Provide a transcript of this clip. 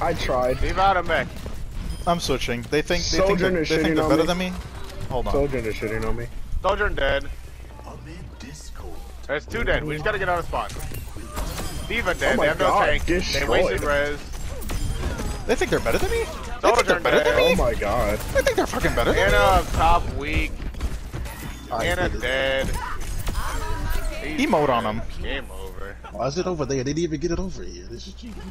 I tried. Leave out of mech. I'm switching. They think they think they're, they think they're better me. than me. Hold on. Sojourn is shitting on me. Sojourn dead. There's two dead. We just gotta get out of spot. D.Va dead. Oh they have no tank. tank. They wasted res. They think they're better than me. They think they're better than oh me. Oh my god. I think they're fucking better than me. Ana top weak. I Ana dead. Emote on them. Game over. Why is it over there? They didn't even get it over here. This is cheating.